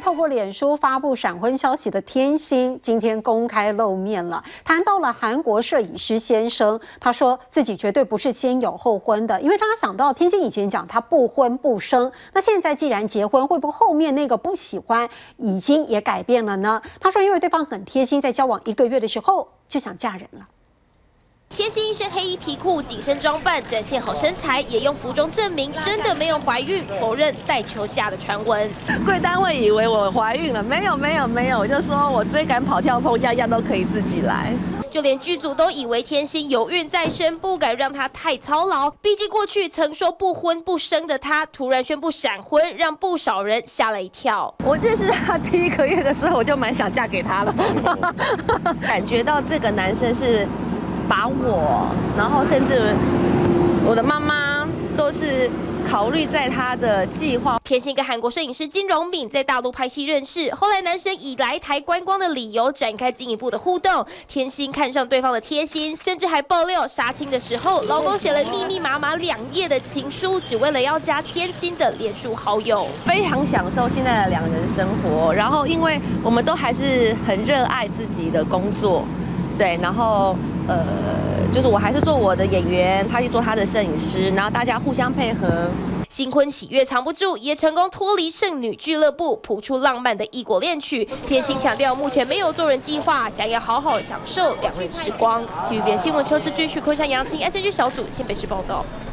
透过脸书发布闪婚消息的天心，今天公开露面了，谈到了韩国摄影师先生。他说自己绝对不是先有后婚的，因为他想到天心以前讲他不婚不生，那现在既然结婚，会不会后面那个不喜欢已经也改变了呢？他说，因为对方很贴心，在交往一个月的时候就想嫁人了。天心一身黑衣皮裤，紧身装扮，展现好身材，也用服装证明真的没有怀孕，否认带球假的传闻。贵单位以为我怀孕了，没有没有没有，我就说我追赶跑跳碰，样样都可以自己来。就连剧组都以为天心有孕在身，不敢让她太操劳。毕竟过去曾说不婚不生的她，突然宣布闪婚，让不少人吓了一跳。我认识他第一个月的时候，我就蛮想嫁给他了，感觉到这个男生是。把我，然后甚至我的妈妈都是考虑在他的计划。天心跟韩国摄影师金荣敏在大陆拍戏认识，后来男生以来台观光的理由展开进一步的互动。天心看上对方的贴心，甚至还爆料杀青的时候，老公写了密密麻麻两页的情书，只为了要加天心的脸书好友。非常享受现在的两人生活，然后因为我们都还是很热爱自己的工作。对，然后呃，就是我还是做我的演员，他去做他的摄影师，然后大家互相配合。新婚喜悦藏不住，也成功脱离剩女俱乐部，谱出浪漫的异国恋曲。天心强调，目前没有做人计划，想要好好享受两人时光。TVB 新闻邱志军、徐坤山、杨青 SNG 小组新北市报道。